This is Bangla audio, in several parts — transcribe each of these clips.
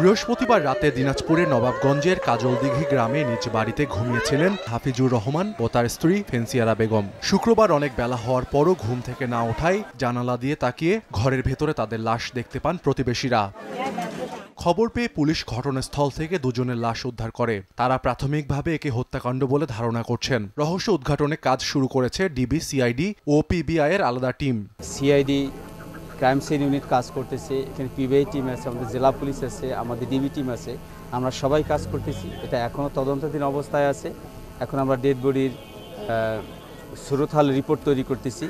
বৃহস্পতিবার রাতে দিনাজপুরের নবাবগঞ্জের কাজলদিঘি গ্রামে নিজ বাড়িতে ঘুমিয়েছিলেন হাফিজুর রহমান ও তার স্ত্রী ফেন্সিয়ারা বেগম। শুক্রবার অনেক বেলা হওয়ার পরও ঘুম থেকে না ওঠায় জানালা দিয়ে তাকিয়ে ঘরের ভেতরে তাদের লাশ দেখতে পান প্রতিবেশীরা। খবর পেয়ে পুলিশ ঘটনাস্থল থেকে দুজনের লাশ উদ্ধার করে। তারা প্রাথমিকভাবে একে হত্যাকাণ্ড বলে ধারণা করছেন। রহস্য উদ্ঘাটনে কাজ শুরু করেছে ডিবি, সিআইডি ও পিবিআই এর আলাদা team. CID crime scene unit কাজ করতেছে এখানে পিবিআই টিম আছে আমাদের জেলা পুলিশ আছে আমাদের ডিবি টিম আছে আমরা সবাই কাজ করতেছি। এটা এখনও তদন্তাধীন অবস্থায় আছে। এখন আমরা ডেড বডির সুরতহাল রিপোর্ট তৈরি করতেছি।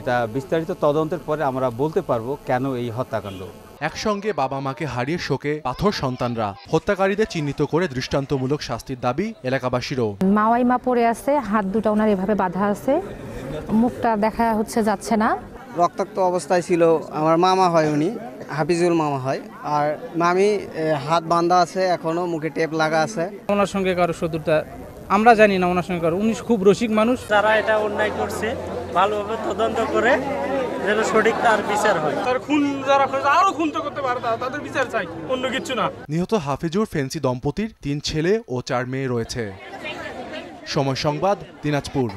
এটা বিস্তারিত তদন্তের পরে আমরা বলতে পারব কেন এই হত্যাকাণ্ড। একসঙ্গে বাবা মাকে হারিয়ে শোকে পাথর সন্তানরা হত্যাকারীদের চিহ্নিত করে দৃষ্টান্তমূলক শাস্তির দাবি এলাকাবাসীরও। মাওয়াই মা পড়ে আছে হাত দুটা ওনার এভাবে বাঁধা আছে মুখটা দেখা হচ্ছে যাচ্ছে না। রক্তাক্ত অবস্থায় ছিল আমার মামা হয় উনি হাফিজুল মামা হয়। আর মামি হাত বাঁধা আছে এখনও মুখে টেপ লাগা আছে। ওনার সঙ্গে কারও শত্রুতা আমরা জানি না ওনার সঙ্গে কারও। উনি খুব রসিক মানুষ। যারা এটা অন্যায় করছে ভালোভাবে তদন্ত করে যেন সঠিক তার বিচার হয়। তার খুন যারা করেছে আরও খুন তো করতে পারে তাদের বিচার চাই অন্য কিছু না। নিহত হাফিজুর ফেন্সি দম্পতির তিন ছেলে ও চার মেয়ে রয়েছে। সময় সংবাদ দিনাজপুর।